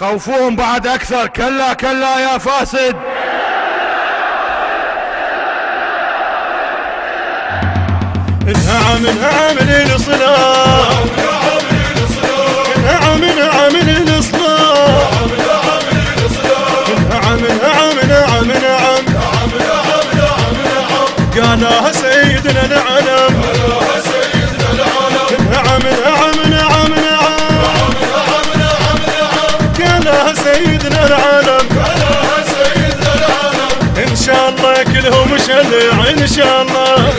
خوفوهم بعد أكثر. كلا كلا يا فاسد. نعم نعم للصلاة نعم قالها سيدنا العالم. إن شاء الله كلهم شلع إن شاء الله.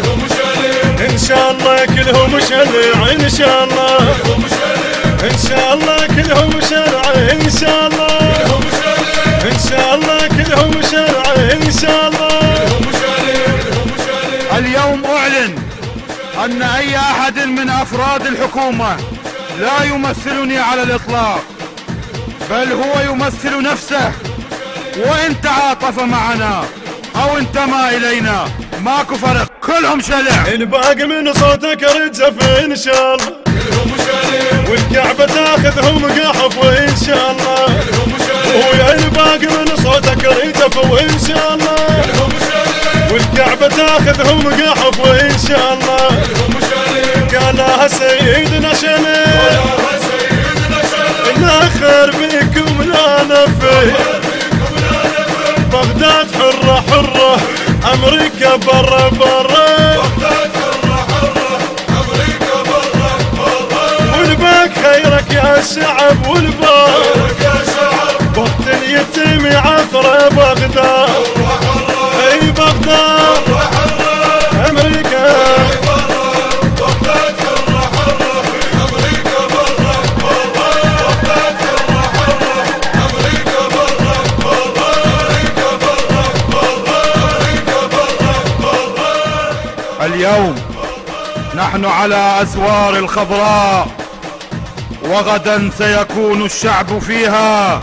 إن شاء الله كلهم شلع إن شاء الله. إن شاء الله كلهم شرع إن شاء الله. إن شاء الله كلهم شرع إن شاء الله. اليوم أعلن أن أي أحد من أفراد الحكومة لا يمثلني على الإطلاق. بل هو يمثل نفسه. وإن تعاطف معنا أو انتمى إلينا ماكو فرق. كلهم شلع. الباقي من صوتك رجف إن شاء الله. والكعبة تاخذهم قحف وإن شاء الله. ويا الباقي من صوتك رجف وإن شاء الله. والكعبة تاخذهم قحف وإن شاء الله. قالها سيدنا شميل الآخر بكم لا نفي. بغداد حرة حرة أمريكا برا برا. والباك خيرك يا شعب والباك. وقت اليتيم عثرة بغداد. اليوم. نحن على أسوار الخضراء وغدا سيكون الشعب فيها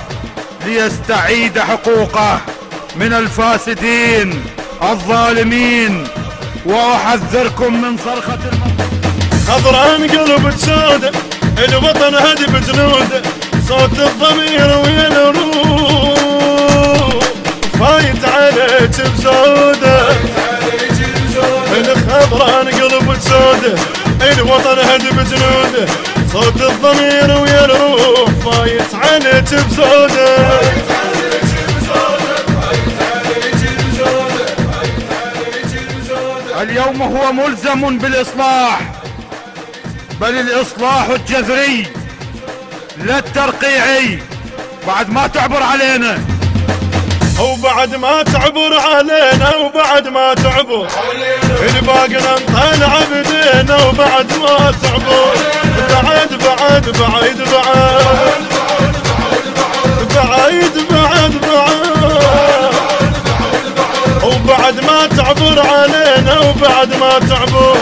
ليستعيد حقوقه من الفاسدين الظالمين. وأحذركم من صرخة خضران قلب سودة الوطن هدب جنوده صوت الضمير ويا الروح سودة الوطن هدب جنوده صوت الضمير ويا الروح فايت عليك بزودة. اليوم هو ملزم بالإصلاح بل الإصلاح الجذري لا الترقيعي. بعد ما تعبر علينا وبعد ما تعبر علينا وبعد ما تعبر. الباقي نطلع بدينا وبعد ما تعبر. بعد بعد بعد بعد. بعيد بعد بعد. وبعد ما تعبر علينا وبعد ما تعبر.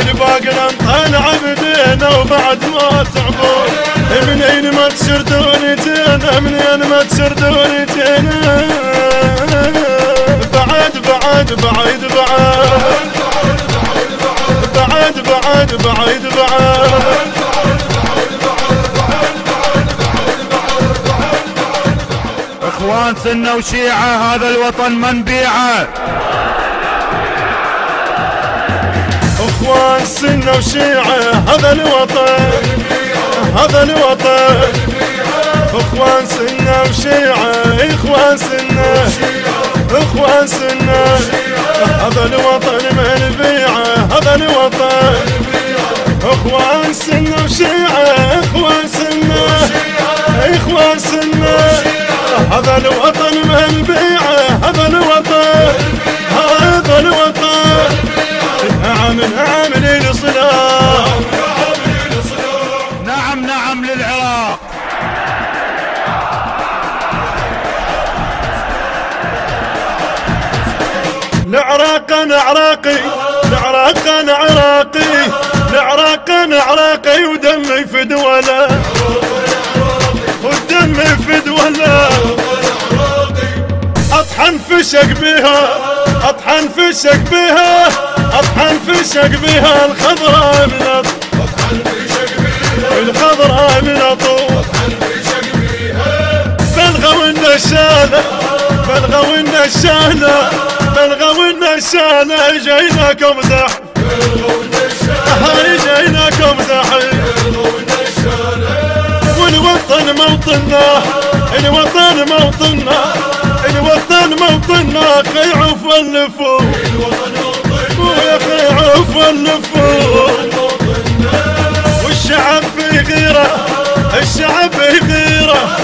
الباقي نطلع بدينا وبعد ما تعبر منين ما تسردون جينا منين ما تسردون جينا بعد بعد بعيد بعد. بعد بعد بعيد بعد. إخوان سنة وشيعة هذا الوطن منبيعه اخوان سنة وشيعة هذا الوطن هذا الوطن. اخوان سنة وشيعة اخوان سنة اخوان سنة. هذا الوطن منبيعة هذا الوطن. اخوان سنة وشيعة اخوان سنة اخوان سنة. هذا الوطن منبيعة هذا الوطن. العراق أنا عراقي العراق أنا عراقي العراق أنا عراقي ودمي في دوله. ودمي في دوله. أطحن فشق بها أطحن فشق بها أطحن فشق بها الخضراء من الخضراء من طول النشالة بلغوا النشالة بلغوا النشالة جايناكم زحف هاي جايناكم زحف والوطن موطنا الوطن موطنا الوطن موطنا خيعوف والنفوف ويا خيعوف والنفوف والشعب بغيره الشعب بغيره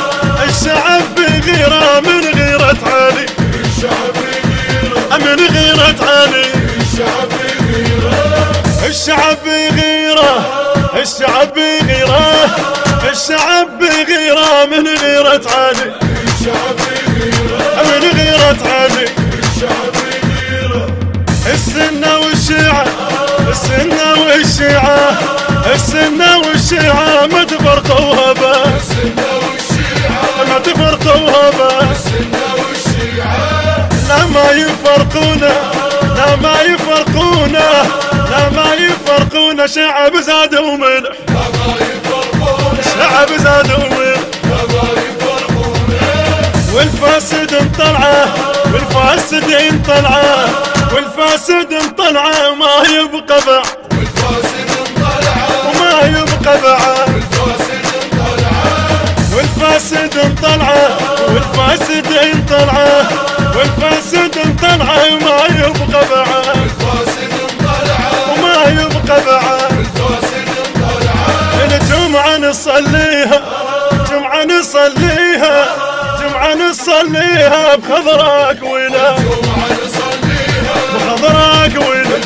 الشعب بغيره من غيرة علي؟ الشعب بغيره من غيرة علي الشعب بغيره الشعب بغيره الشعب بغيره الشعب من غيرة علي الشعب من غيرة علي الشعب السنة والشيعة السنة والشيعة السنة والشيعة ما تفرقوها بس. ما تفرقوها بس. لا ما يفرقونا لا ما يفرقونا لا ما يفرقونا شعب زاد وملح شعب زاد وملح والفاسد انطلعه والفاسد انطلعه والفاسد انطلعه ما يبقى بعد يبقى بعد والفاسد انطلعه والفاسد انطلعه والفاسد انطلعه ما يبقى بعد. وما يبقى بعد. الجمعة نصليها جمعة نصليها جمعة نصليها بخضراك ولا بخضراك ولا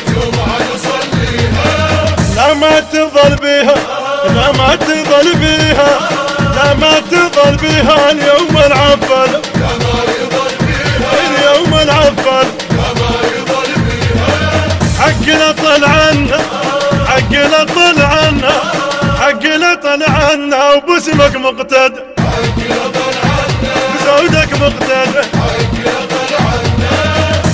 لا ما تظل بها لا ما تظل بها لا ما تظل بها اليوم العفل العفل حقنا طلع عنا حقنا طلع عنا حقنا طلع عنا وباسمك مقتدى بزودك مقتدى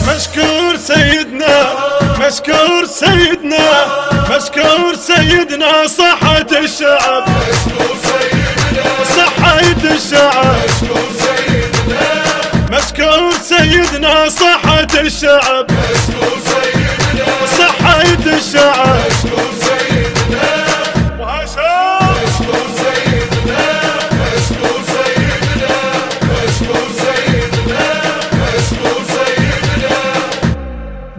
مشكور سيدنا مشكور سيدنا مشكور سيدنا صحة الشعب. صحة الشعب. صحة الشعب.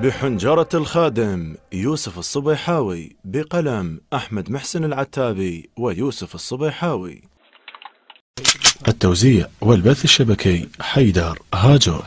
بحنجرة الخادم يوسف الصبيحاوي بقلم أحمد محسن العتابي ويوسف الصبيحاوي. التوزيع والبث الشبكي حيدر هاجر.